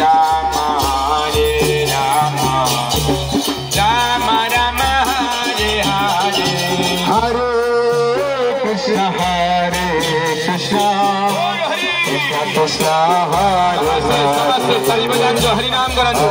हरे राम राम राम हरे हरे हरे कृष्ण हरे कृष्ण कृष्ण कृष्ण हृन्द हरिवदन्तु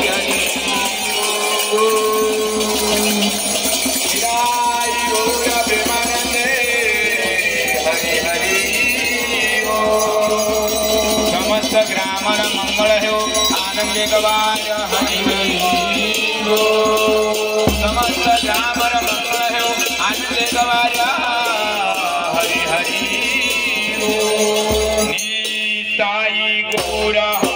अमर मंगल हो आनंद गवाय समस्त जामर मंगल हो आनंद गवाय हरि हरि ताई गोरा